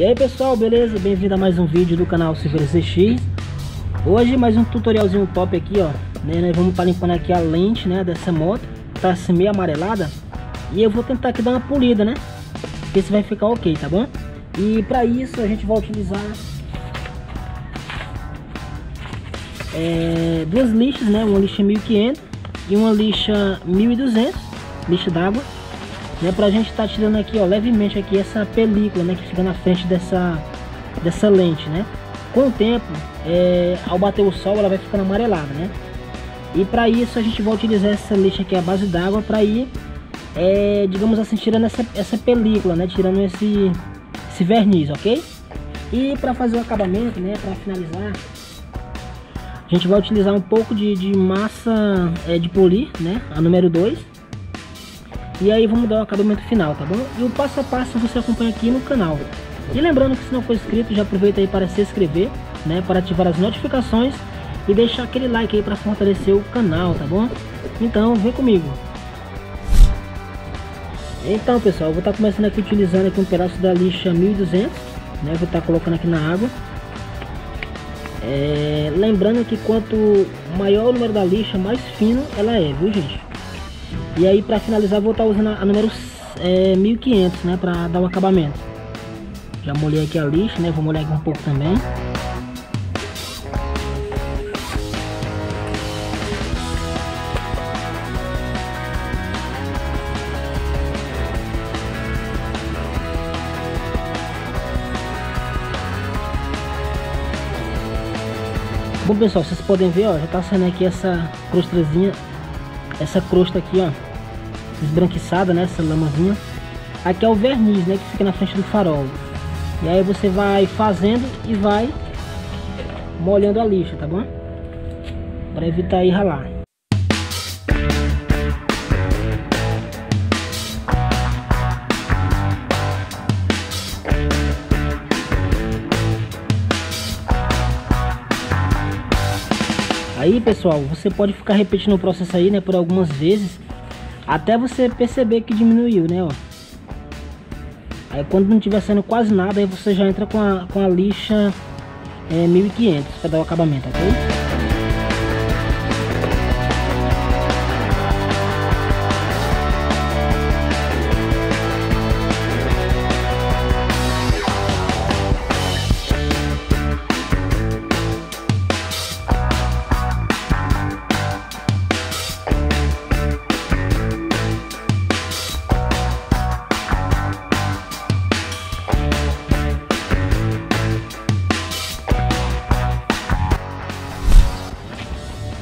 E aí pessoal, beleza? Bem-vindo a mais um vídeo do canal Silveira CX Hoje mais um tutorialzinho top aqui, ó né? Nós vamos estar tá limpando aqui a lente, né, dessa moto Tá assim meio amarelada E eu vou tentar aqui dar uma polida, né Ver se vai ficar ok, tá bom? E para isso a gente vai utilizar é, Duas lixas, né, uma lixa 1500 E uma lixa 1200 Lixa d'água né, pra gente estar tá tirando aqui, ó, levemente aqui essa película, né, que fica na frente dessa, dessa lente, né. Com o tempo, é, ao bater o sol, ela vai ficando amarelada, né. E para isso a gente vai utilizar essa lixa aqui à base d'água para ir, é, digamos assim, tirando essa, essa película, né, tirando esse, esse verniz, ok? E para fazer o acabamento, né, para finalizar, a gente vai utilizar um pouco de, de massa é, de polir, né, a número 2 e aí vamos dar o acabamento final, tá bom? E o passo a passo você acompanha aqui no canal. E lembrando que se não for inscrito, já aproveita aí para se inscrever, né? Para ativar as notificações e deixar aquele like aí para fortalecer o canal, tá bom? Então, vem comigo. Então, pessoal, eu vou estar tá começando aqui utilizando aqui um pedaço da lixa 1200, né? Vou estar tá colocando aqui na água. É, lembrando que quanto maior o número da lixa, mais fino ela é, viu, gente? E aí para finalizar vou estar tá usando a número é, 1500, né, para dar o acabamento. Já molhei aqui a lixa, né, vou molhar aqui um pouco também. Bom pessoal, vocês podem ver, ó, já tá saindo aqui essa crostazinha, essa crosta aqui, ó, esbranquiçada, né? Essa lamazinha. Aqui é o verniz, né? Que fica na frente do farol. E aí você vai fazendo e vai molhando a lixa, tá bom? Para evitar aí ralar. Aí pessoal, você pode ficar repetindo o processo aí, né, por algumas vezes até você perceber que diminuiu, né, ó. Aí quando não tiver sendo quase nada, aí você já entra com a, com a lixa é, 1500 para dar o acabamento, ok?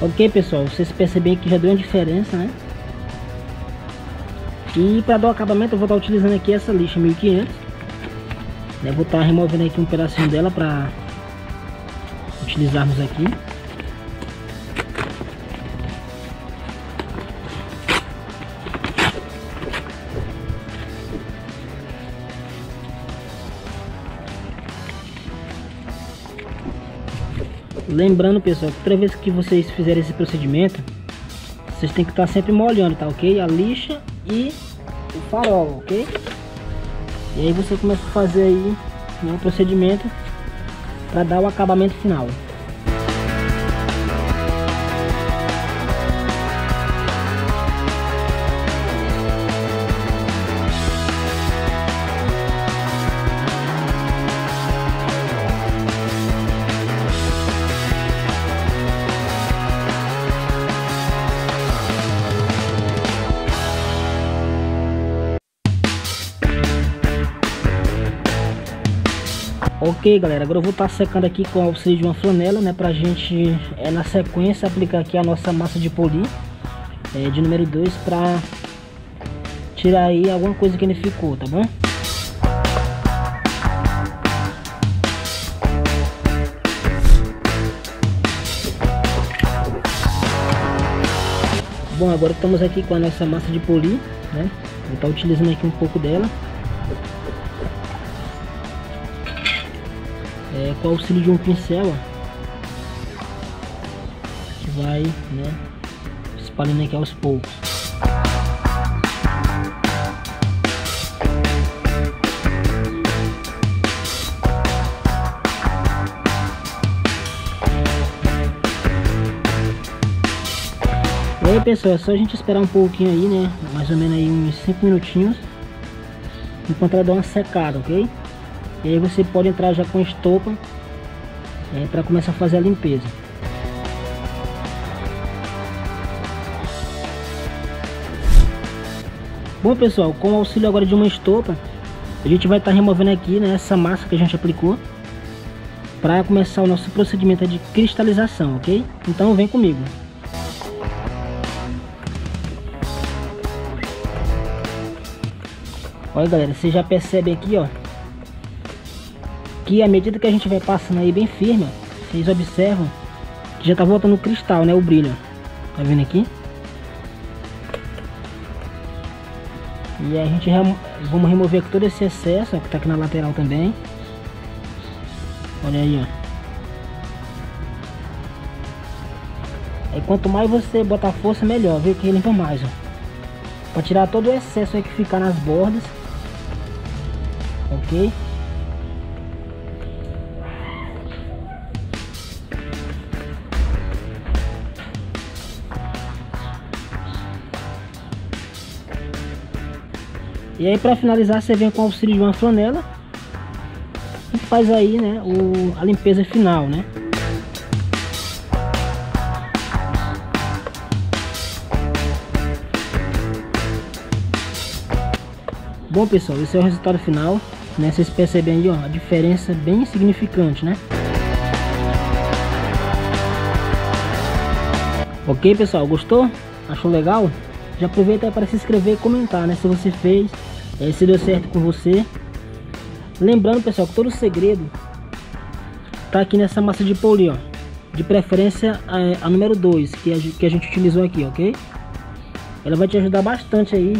Ok pessoal, vocês percebem que já deu uma diferença, né? E para dar o acabamento eu vou estar utilizando aqui essa lixa 1500 né? Vou estar removendo aqui um pedacinho dela para utilizarmos aqui Lembrando, pessoal, que toda vez que vocês fizerem esse procedimento, vocês têm que estar sempre molhando, tá ok? A lixa e o farol, ok? E aí você começa a fazer aí né, o procedimento para dar o acabamento final. Ok galera, agora eu vou estar secando aqui com o auxílio de uma flanela, né, pra gente, é, na sequência, aplicar aqui a nossa massa de polir, é, de número 2, pra tirar aí alguma coisa que ele ficou, tá bom? Bom, agora estamos aqui com a nossa massa de polir, né, vou estar utilizando aqui um pouco dela é, com o auxílio de um pincel, ó, que vai né, espalhando aqui aos poucos. E aí pessoal, é só a gente esperar um pouquinho aí, né, mais ou menos aí uns 5 minutinhos, enquanto ela dá uma secada, ok? E aí você pode entrar já com estopa é, para começar a fazer a limpeza. Bom pessoal, com o auxílio agora de uma estopa, a gente vai estar tá removendo aqui né, essa massa que a gente aplicou para começar o nosso procedimento de cristalização, ok? Então vem comigo. Olha galera, você já percebe aqui ó Que à medida que a gente vai passando aí bem firme Vocês observam Que já tá voltando o cristal, né, o brilho Tá vendo aqui? E a gente remo vamos remover todo esse excesso ó, que tá aqui na lateral também. Olha aí, ó. Aí quanto mais você botar força, melhor, viu? Que limpa mais, ó. Pra tirar todo o excesso aí que ficar nas bordas. Ok? E aí para finalizar você vem com o auxílio de uma flanela e faz aí né, o, a limpeza final, né? Bom pessoal, esse é o resultado final, né? Vocês percebem aí ó, a diferença bem significante, né? Ok pessoal, gostou? Achou legal? Já aproveita para se inscrever e comentar, né? Se você fez, é, se deu certo com você. Lembrando, pessoal, que todo o segredo tá aqui nessa massa de poli, ó. De preferência a, a número 2, que a, que a gente utilizou aqui, ok? Ela vai te ajudar bastante aí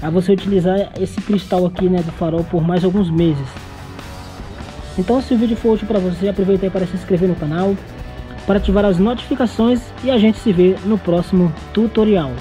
a você utilizar esse cristal aqui, né, do farol por mais alguns meses. Então, se o vídeo for útil para você, aproveita aí para se inscrever no canal, para ativar as notificações e a gente se vê no próximo tutorial.